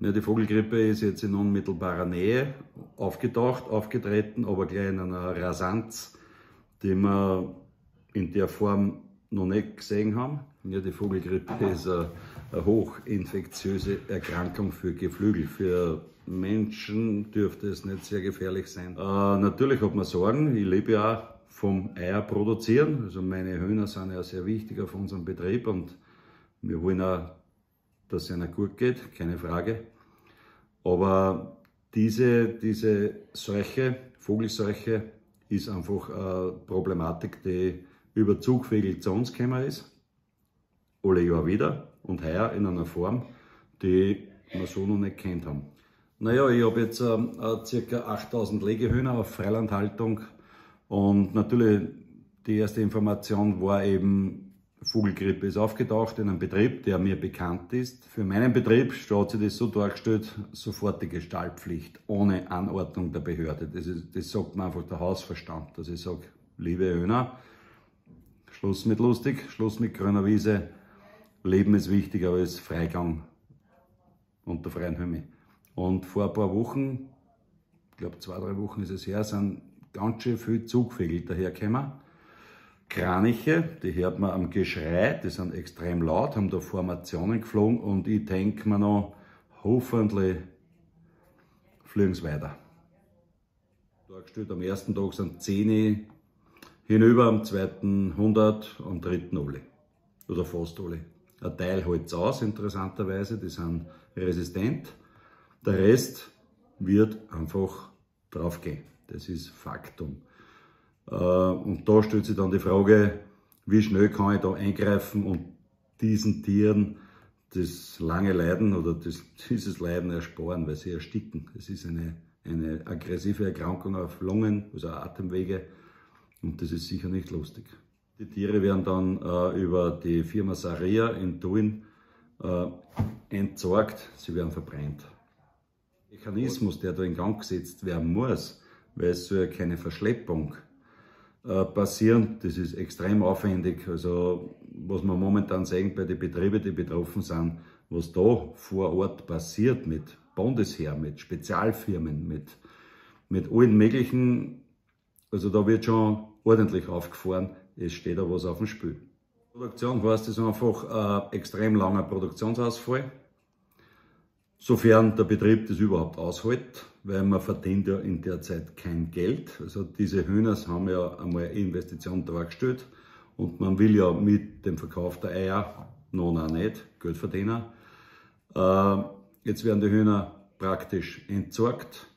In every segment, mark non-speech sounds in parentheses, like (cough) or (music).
Ja, die Vogelgrippe ist jetzt in unmittelbarer Nähe aufgetaucht, aufgetreten, aber gleich in einer Rasanz, die wir in der Form noch nicht gesehen haben. Ja, die Vogelgrippe ist eine, eine hochinfektiöse Erkrankung für Geflügel. Für Menschen dürfte es nicht sehr gefährlich sein. Äh, natürlich hat man Sorgen. Ich lebe ja vom Eier produzieren. Also meine Hühner sind ja sehr wichtig auf unserem Betrieb und wir wollen auch dass es ihnen gut geht, keine Frage. Aber diese, diese Seuche, Vogelseuche, ist einfach eine Problematik, die über Zugvögel zu uns gekommen ist. Alle Jahr wieder und heuer in einer Form, die wir so noch nicht kennt haben. Naja, ich habe jetzt äh, ca. 8000 Legehühner auf Freilandhaltung und natürlich die erste Information war eben Vogelgrippe ist aufgetaucht in einem Betrieb, der mir bekannt ist. Für meinen Betrieb hat sich das so dargestellt, sofortige Stallpflicht, ohne Anordnung der Behörde. Das, ist, das sagt mir einfach der Hausverstand, dass ich sage, liebe Höhner, Schluss mit lustig, Schluss mit grüner Wiese, Leben ist wichtiger als Freigang unter freien Himmel. Und vor ein paar Wochen, ich glaube zwei, drei Wochen ist es her, sind ganz schön viele Zugvögel dahergekommen Kraniche, die hört man am Geschrei, die sind extrem laut, haben da Formationen geflogen und ich denke mir noch, hoffentlich fliegen sie weiter. Dargestellt am ersten Tag sind 10 hinüber, am zweiten 100, am dritten alle. Oder fast alle. Ein Teil hält es aus, interessanterweise, die sind resistent. Der Rest wird einfach draufgehen. Das ist Faktum. Äh, und da stellt sich dann die Frage, wie schnell kann ich da eingreifen und diesen Tieren das lange Leiden oder das, (laughs) dieses Leiden ersparen, weil sie ersticken. Das ist eine, eine aggressive Erkrankung auf Lungen, also Atemwege und das ist sicher nicht lustig. Die Tiere werden dann äh, über die Firma Saria in Tuin äh, entsorgt, sie werden verbrennt. Der Mechanismus, der da in Gang gesetzt werden muss, weil es soll ja keine Verschleppung äh, passieren. Das ist extrem aufwendig. Also was wir momentan sehen bei den Betrieben, die betroffen sind, was da vor Ort passiert mit Bundesheer, mit Spezialfirmen, mit, mit allen möglichen, also da wird schon ordentlich aufgefahren. Es steht da was auf dem Spiel. Produktion heißt es einfach äh, extrem langer Produktionsausfall sofern der Betrieb das überhaupt aushält, weil man verdient ja in der Zeit kein Geld. Also diese Hühners haben ja einmal eine Investition dargestellt und man will ja mit dem Verkauf der Eier noch nicht Geld verdienen. Äh, jetzt werden die Hühner praktisch entsorgt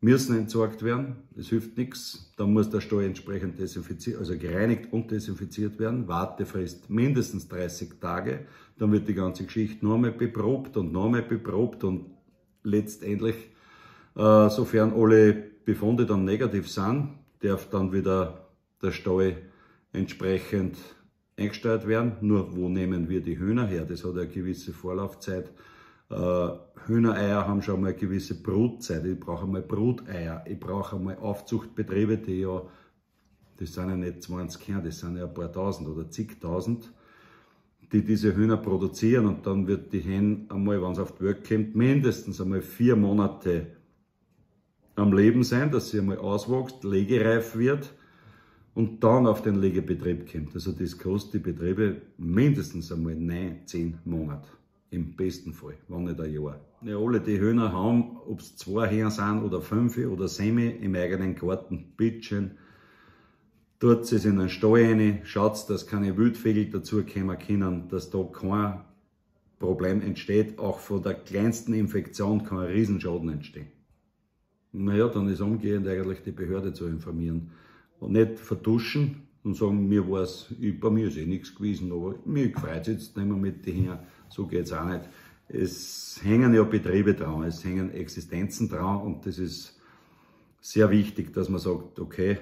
müssen entsorgt werden. Das hilft nichts. Dann muss der Stall entsprechend desinfiziert, also gereinigt und desinfiziert werden. Wartefrist mindestens 30 Tage. Dann wird die ganze Geschichte nochmal beprobt und nochmal beprobt und letztendlich, äh, sofern alle Befunde dann negativ sind, darf dann wieder der Stall entsprechend eingestellt werden. Nur wo nehmen wir die Hühner her? Das hat eine gewisse Vorlaufzeit. Äh, Hühnereier haben schon mal gewisse Brutzeit. Ich brauche einmal Bruteier. Ich brauche einmal Aufzuchtbetriebe, die ja, das sind ja nicht 20 Kerne, das sind ja ein paar tausend oder zigtausend, die diese Hühner produzieren und dann wird die Hen einmal, wenn es auf die Welt kommt, mindestens einmal vier Monate am Leben sein, dass sie einmal auswächst, legereif wird und dann auf den Legebetrieb kommt. Also das kostet die Betriebe mindestens einmal neun, zehn Monate. Im besten Fall, wenn nicht ein Jahr. Ja, alle die Hühner haben, ob es zwei Hähne sind oder fünf oder semi im eigenen Garten, bitteschön. Tut es in den Stall rein, schaut, dass keine Wildvögel dazukommen können, dass da kein Problem entsteht. Auch von der kleinsten Infektion kann ein Riesenschaden entstehen. Naja, dann ist umgehend eigentlich die Behörde zu informieren. Und nicht vertuschen und sagen, mir war's, bei mir ist eh nichts gewesen, aber mir gefreut jetzt nicht mehr mit den Hähnen so geht es auch nicht. Es hängen ja Betriebe dran, es hängen Existenzen dran und das ist sehr wichtig, dass man sagt, okay,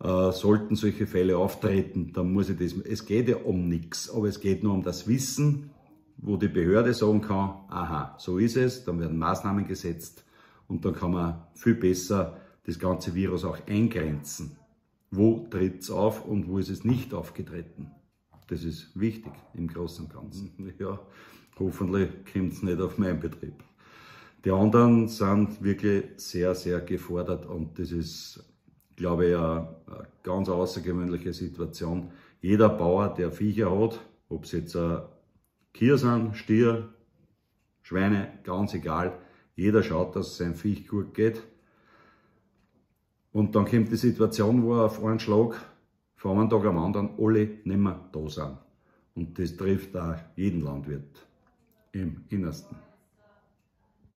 äh, sollten solche Fälle auftreten, dann muss ich das, es geht ja um nichts, aber es geht nur um das Wissen, wo die Behörde sagen kann, aha, so ist es, dann werden Maßnahmen gesetzt und dann kann man viel besser das ganze Virus auch eingrenzen. Wo tritt es auf und wo ist es nicht aufgetreten? Das ist wichtig im Großen und Ganzen. Ja, hoffentlich kommt es nicht auf meinen Betrieb. Die anderen sind wirklich sehr, sehr gefordert und das ist, glaube ich, eine, eine ganz außergewöhnliche Situation. Jeder Bauer, der Viecher hat, ob es jetzt Kier sind, Stier, Schweine, ganz egal, jeder schaut, dass sein Viech gut geht. Und dann kommt die Situation, wo auf einen Schlag von einem Tag am anderen alle nicht mehr da sind. Und das trifft auch jeden Landwirt im Innersten.